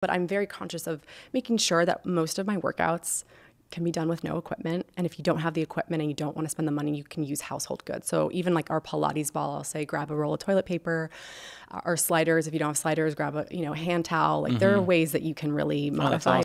but I'm very conscious of making sure that most of my workouts can be done with no equipment. And if you don't have the equipment and you don't want to spend the money, you can use household goods. So even like our Pilates ball, I'll say grab a roll of toilet paper, uh, Our sliders. If you don't have sliders, grab a you know hand towel. Like there are mm-hmm. ways that you can really modify